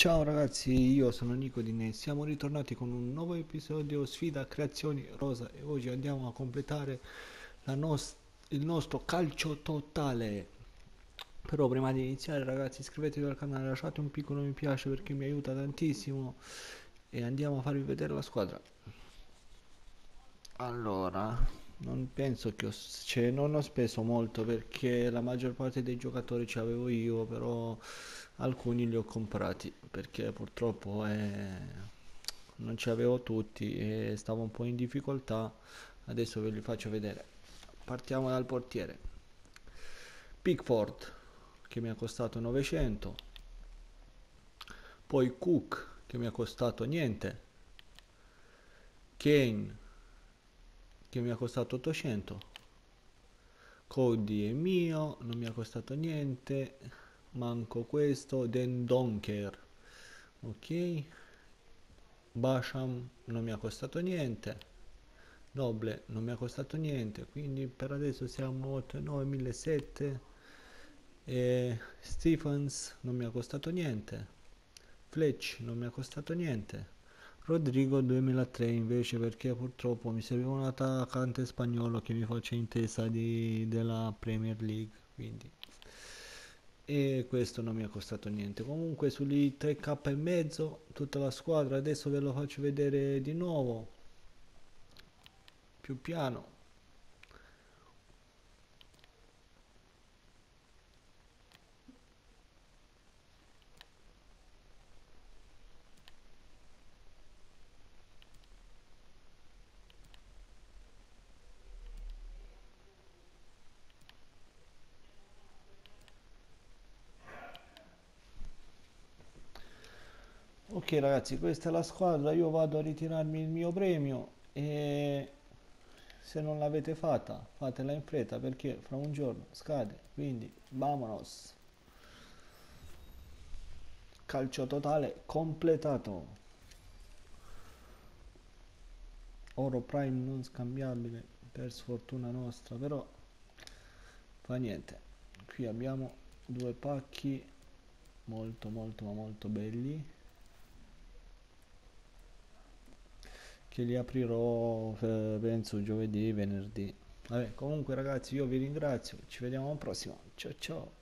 Ciao ragazzi, io sono Nico di Ne, siamo ritornati con un nuovo episodio sfida creazioni rosa e oggi andiamo a completare nos- il nostro calcio totale. Però prima di iniziare ragazzi iscrivetevi al canale, lasciate un piccolo mi piace perché mi aiuta tantissimo e andiamo a farvi vedere la squadra. Allora, non penso che ho, cioè, non ho speso molto perché la maggior parte dei giocatori ci avevo io, però alcuni li ho comprati perché purtroppo eh, non ci avevo tutti e stavo un po' in difficoltà. Adesso ve li faccio vedere. Partiamo dal portiere. Pickford che mi ha costato 900 poi Cook che mi ha costato niente. Kane che mi ha costato 800 Cody è mio non mi ha costato niente manco questo Den Donker. Ok. Basham non mi ha costato niente. Noble non mi ha costato niente quindi per adesso siamo 8 9 e Stephens non mi ha costato niente. Fletch non mi ha costato niente Rodrigo 2003 invece perché purtroppo mi serviva un attaccante spagnolo che mi faccia intesa di, della Premier League quindi. E questo non mi ha costato niente. Comunque sugli 3k e mezzo tutta la squadra adesso ve lo faccio vedere di nuovo. Più piano ok ragazzi questa è la squadra io vado a ritirarmi il mio premio e se non l'avete fatta fatela in fretta perché fra un giorno scade quindi vamonos. Calcio totale completato. Oro prime non scambiabile per sfortuna nostra però fa niente. Qui abbiamo due pacchi molto molto ma molto belli che li aprirò eh, penso giovedì venerdì. Vabbè comunque ragazzi io vi ringrazio ci vediamo alla prossima ciao ciao